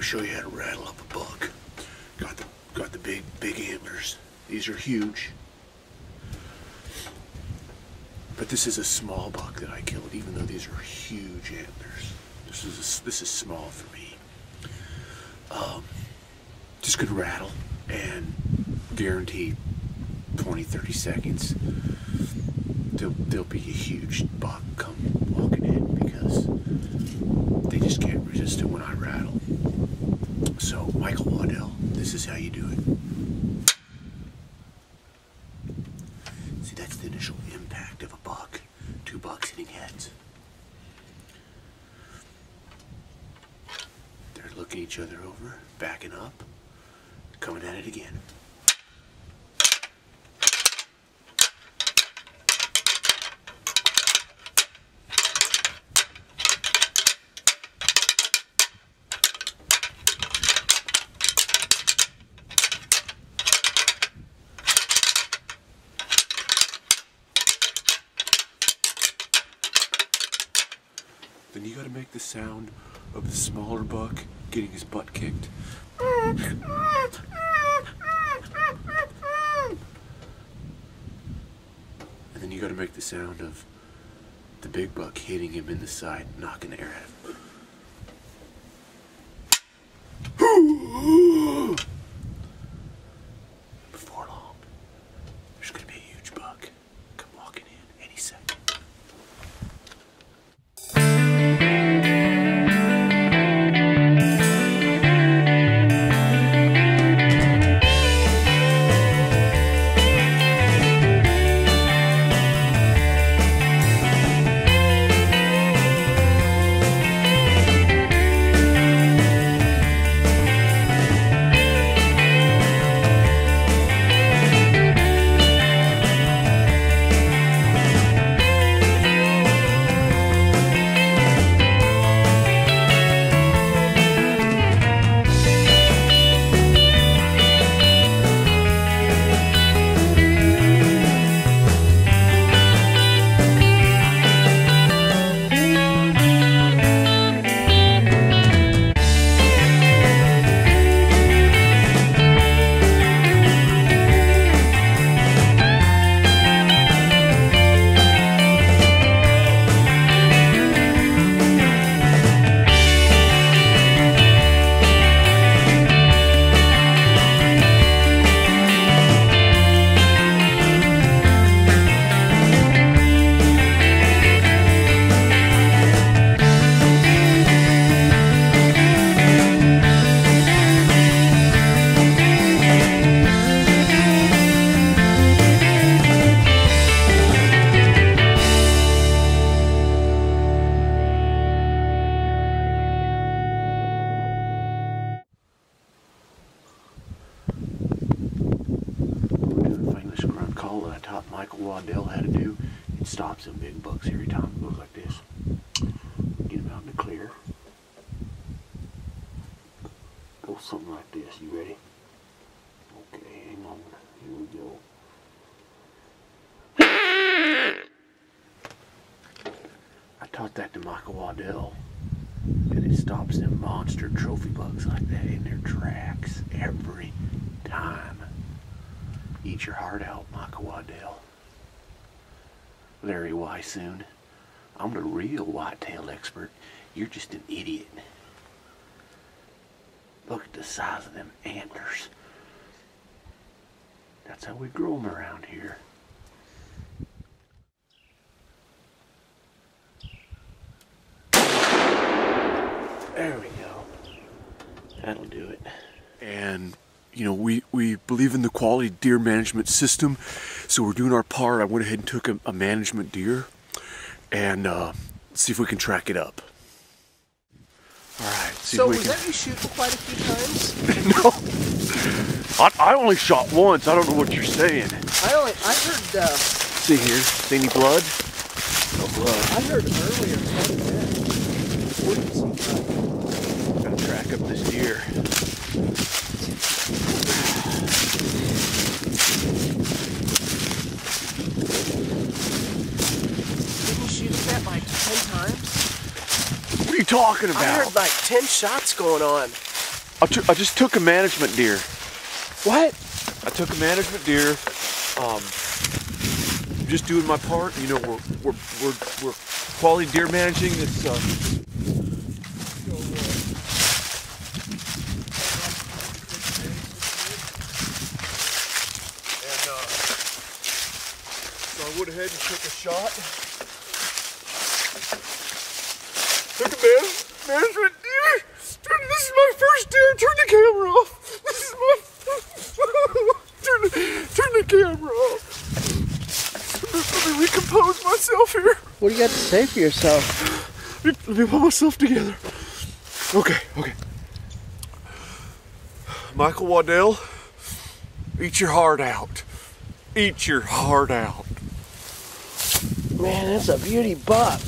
I'll show you how to rattle up a buck. Got the got the big big antlers. These are huge. But this is a small buck that I killed, even though these are huge antlers. This is a, this is small for me. Um, just gonna rattle and guarantee 20, 30 seconds. There'll, there'll be a huge buck come walking in because they just can't resist it when I rattle. So, Michael Waddell, this is how you do it. See, that's the initial impact of a buck. Two bucks hitting heads. They're looking each other over, backing up, coming at it again. Then you gotta make the sound of the smaller buck getting his butt kicked. And then you gotta make the sound of the big buck hitting him in the side, knocking the air out of him. Taught Michael Waddell how to do. It stops them big bucks every time it goes like this. Get them out in the clear. Go something like this. You ready? Okay, hang on. Here we go. I taught that to Michael Waddell. And it stops them monster trophy bucks like that in their tracks every time. Eat your heart out, Michael Waddell. Larry Weishuhn. I'm the real whitetail expert. You're just an idiot. Look at the size of them antlers. That's how we grow them around here. There we go. That'll do it. And you know, we, we believe in the quality deer management system, so we're doing our part. I went ahead and took a, a management deer and uh, see if we can track it up. All right. See So was can... that you shooting quite a few times? no, I, I only shot once. I don't know what you're saying. I only I heard uh, See here, see any blood? No blood. I heard earlier quite a bit. Gotta track up this deer. Didn't you shoot that like ten times? What are you talking about? I heard like ten shots going on. I, I just took a management deer. What? I took a management deer. Um, just doing my part. You know, we're we're we're, we're quality deer managing this. Uh, and uh, so I went ahead and took a shot. Took a man, management deer. Turn, this is my first deer. Turn the camera off. This is my. turn, turn the camera off. Let me recompose myself here. What do you got to say for yourself? Let me pull myself together. Okay, okay. Michael Waddell, eat your heart out. Eat your heart out. Man, that's a beauty buck.